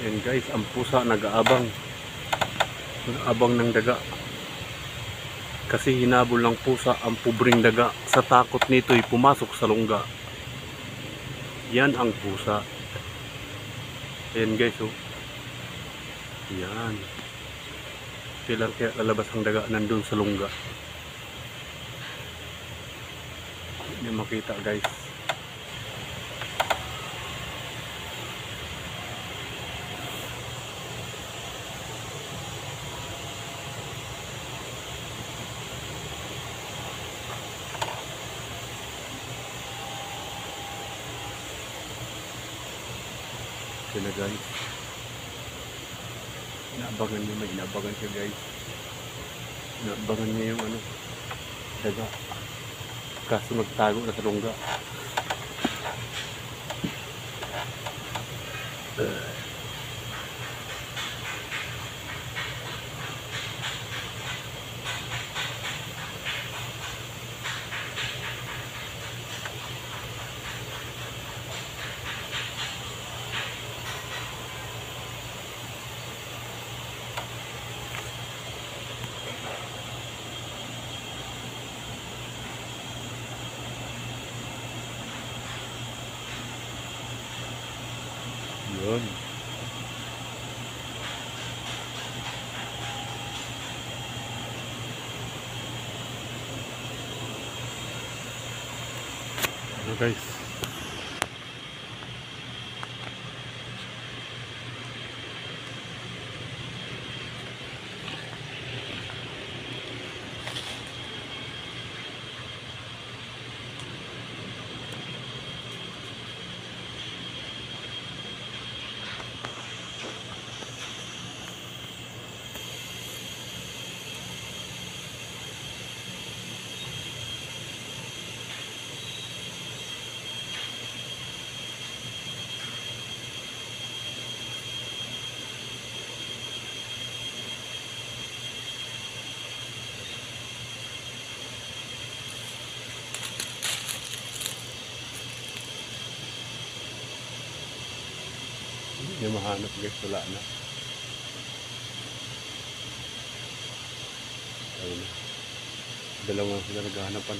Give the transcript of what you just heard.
Yan guys, ang pusa nag-aabang. Nag-aabang ng daga. Kasi hinabol ng pusa ang pubring daga. Sa takot nito ay pumasok sa lungga. Yan ang pusa. Yan guys oh. Yan. Kailan kaya lalabas ang daga nandun sa lungga. Hindi makita guys. Sila guys inaabangan niya may inaabangan siya guys. Inaabangan niya yung ano daga. Kaso nagtago na sa lungga yun ano guys Hindi niya mahanap guys, wala na. Ayun na. Dalawa sila naghahanapan.